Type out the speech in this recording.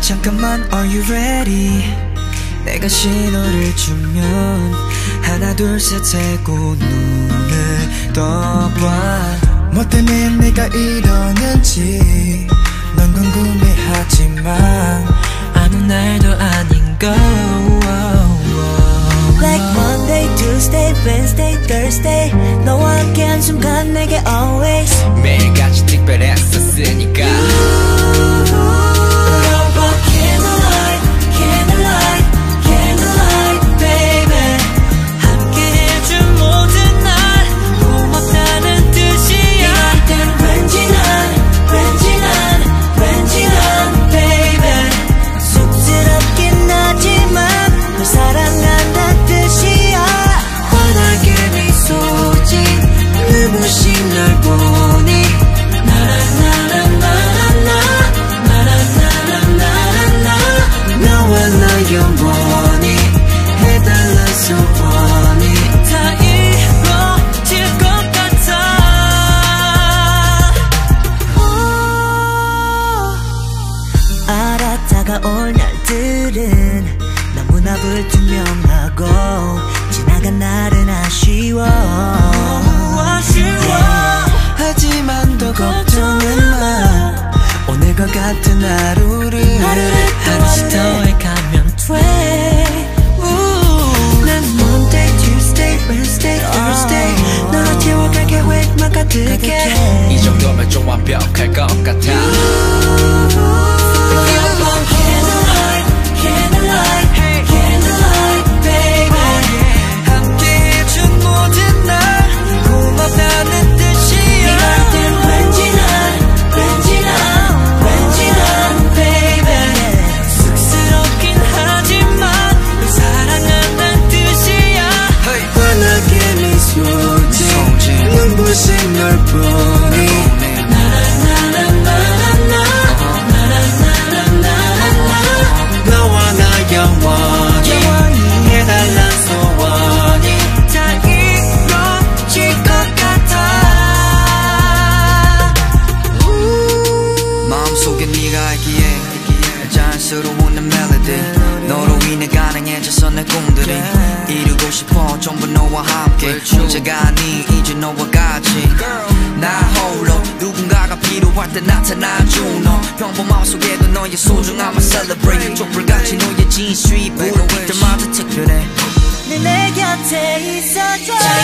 잠깐만 are you ready? 내가 신호를 주면 하나 둘 셋 세고 눈을 떠봐. 뭐 때문에 내가 이러는지 넌 궁금해하지만 아무 날도 아닌 거 Like Monday, Tuesday, Wednesday, Thursday. 너와 함께한 순간 내게 always. 매일같이 특별했 날들은 너무나 불투명하고 지나간 날은 아쉬워. 아쉬워. 하지만 더 걱정은 마. 오늘과 같은 하루를 하루를 더 해가면 돼 난 Monday, Tuesday, Wednesday, Thursday. 너로 채워갈 계획만 가득해. 이 정도면 좀 완벽할 것 같아 broke 자연스러운 내 멜로디. 너로 인해 가능해져서 내 꿈들이 이루고 싶어 전부 너와 함께. 혼자가 아니 이제 너와 같이. 나 홀로 누군가가 필요할 때 나타나준 너. 평범함 속에도 너의 소중함을 celebrate. 촛불같이 너의 진수이 부를 때마다 특별해 늘내 곁에 있어줘. 다